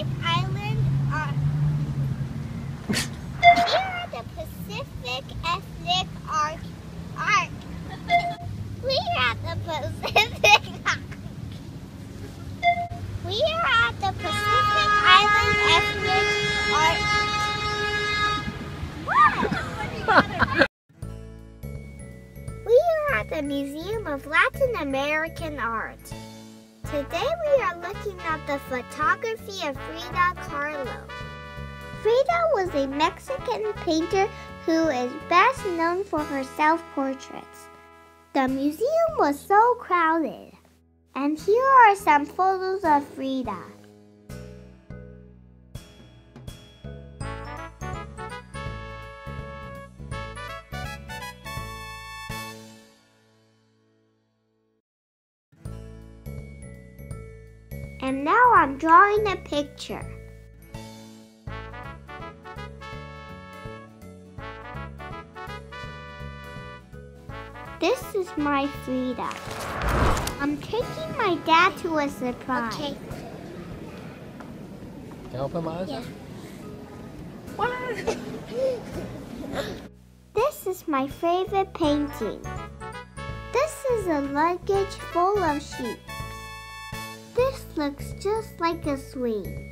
Pacific Island are. we are the Pacific Ethnic Arc. Arc. we are at the Pacific. we are at the Pacific Island Ethnic Art. we are at the Museum of Latin American Art. Today we are looking at the photography of Frida Kahlo. Frida was a Mexican painter who is best known for her self-portraits. The museum was so crowded. And here are some photos of Frida. And now I'm drawing a picture. This is my Frida. I'm taking my dad to a surprise. Okay. Can I open my eyes? Yeah. this is my favorite painting. This is a luggage full of sheep. This looks just like a swing.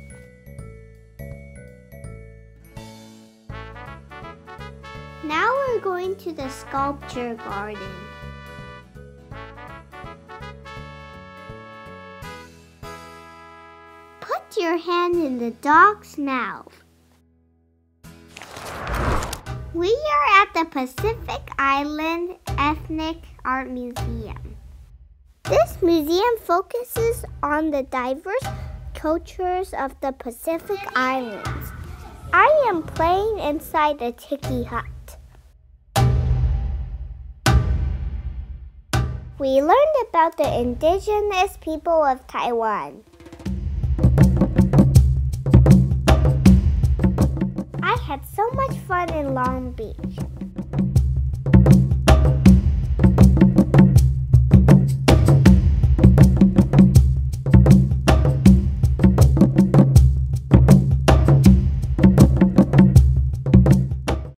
Now we're going to the sculpture garden. Put your hand in the dog's mouth. We are at the Pacific Island Ethnic Art Museum. This museum focuses on the diverse cultures of the Pacific Islands. I am playing inside a tiki hut. We learned about the indigenous people of Taiwan.